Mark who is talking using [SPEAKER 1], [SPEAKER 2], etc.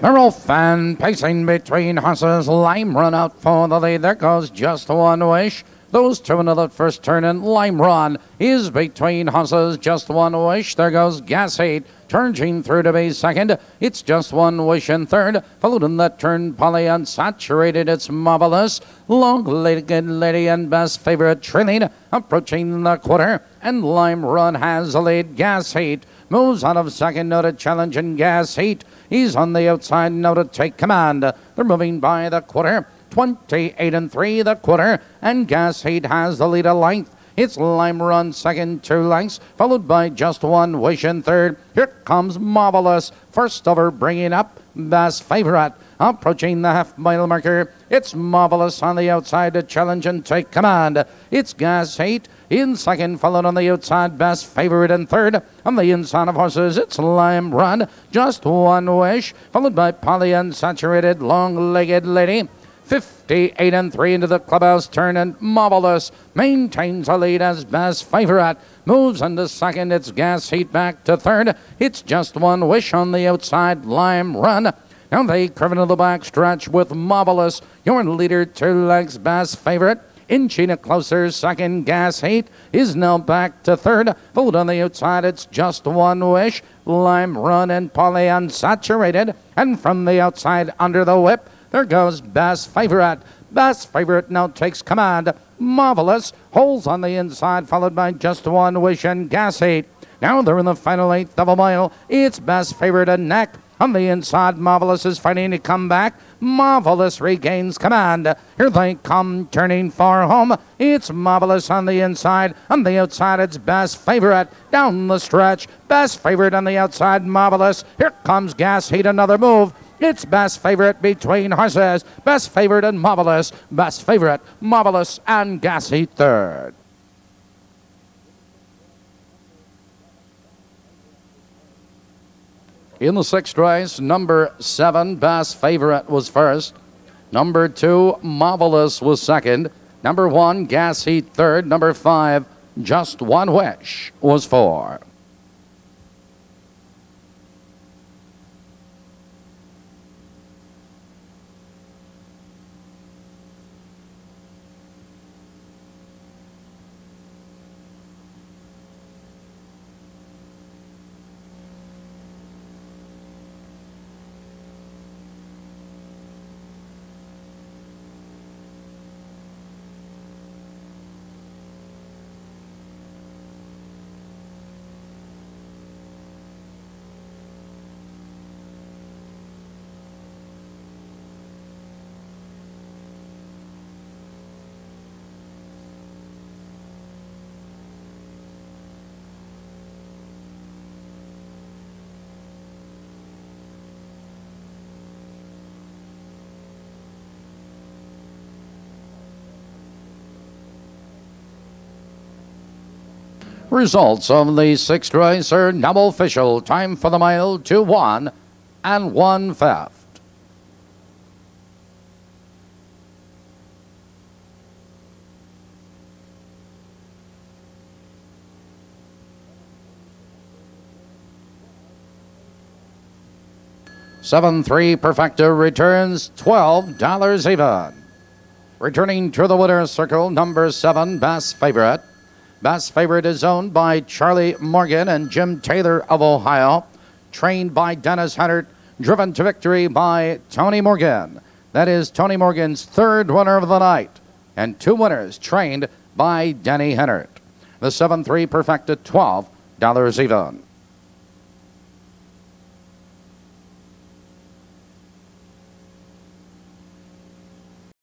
[SPEAKER 1] Merrill Fan pacing between horses. Lime run out for the lead. There goes just one wish. Those two into the first turn and Lime Run is between horses. Just one wish. There goes Gas Heat. Turning through to be second. It's just one wish in third. Followed in that turn, Polly Unsaturated. It's marvelous. Long legged lady and best favorite trailing. Approaching the quarter. And Lime Run has the lead. Gas Heat moves out of second. No to challenge and Gas Heat. He's on the outside. now to take command. They're moving by the quarter. 28 and 3 the quarter, and Gas Heat has the lead a length. It's Lime Run second, two lengths, followed by Just One Wish in third. Here comes Marvelous, first over, bringing up Best Favorite. Approaching the half mile marker, it's Marvelous on the outside to challenge and take command. It's Gas Heat in second, followed on the outside, Best Favorite in third. On the inside of horses, it's Lime Run, Just One Wish, followed by Polly Unsaturated, Long Legged Lady. 58 and 3 into the clubhouse turn and Marvelous maintains a lead as best favorite. Moves into second. It's Gas Heat back to third. It's just one wish on the outside. Lime Run. Now they curve into the back stretch with Marvelous. Your leader, two legs, best favorite. Inching it closer, second gas heat is now back to third. Followed on the outside, it's just one wish. Lime run and Polly unsaturated. And from the outside, under the whip, there goes Best Favorite. Best Favorite now takes command. Marvelous Holes on the inside, followed by Just One Wish and Gas Heat. Now they're in the final eighth of a mile. It's Best Favorite and Neck. On the inside, Marvelous is fighting to come back. Marvelous regains command. Here they come, turning for home. It's Marvelous on the inside. On the outside, it's Best Favorite. Down the stretch, Best Favorite on the outside, Marvelous. Here comes Gas Heat, another move. It's best favorite between horses. Best favorite and marvelous. Best favorite, marvelous, and Gas Heat third. In the sixth race, number seven, best favorite was first. Number two, marvelous was second. Number one, gas heat third. Number five, just one wish was four. Results of the sixth race are now official. Time for the mile 2-1 and one fifth. Seven three perfecta returns twelve dollars even. Returning to the winner's circle, number seven, best favorite. Best favorite is owned by Charlie Morgan and Jim Taylor of Ohio. Trained by Dennis Hunter, driven to victory by Tony Morgan. That is Tony Morgan's third winner of the night. And two winners trained by Denny Hennert. The 7 3 perfecta $12 even.